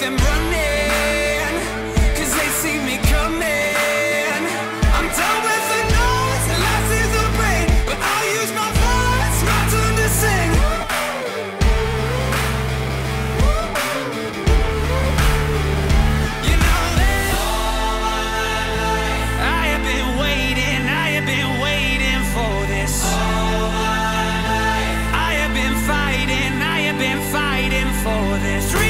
them running Cause they see me coming. I'm done with the noise, the last is the brain But I'll use my voice, my turn to sing. You know that All my life I have been waiting, I have been waiting for this. All my life I have been fighting, I have been fighting for this.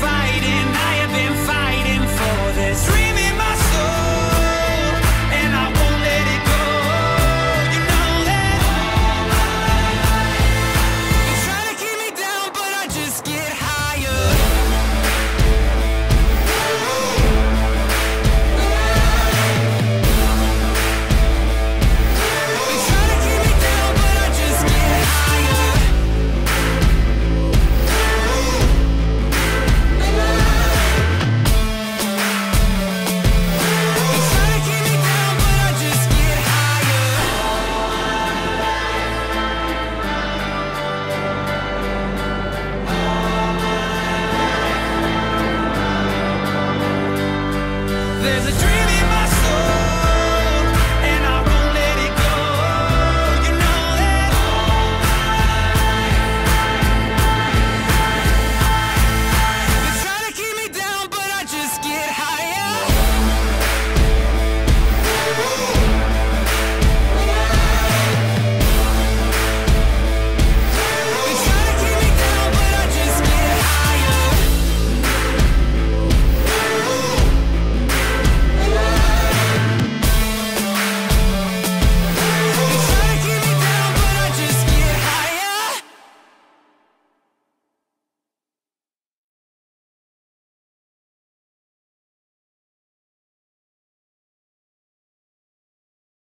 fight. There's a dream.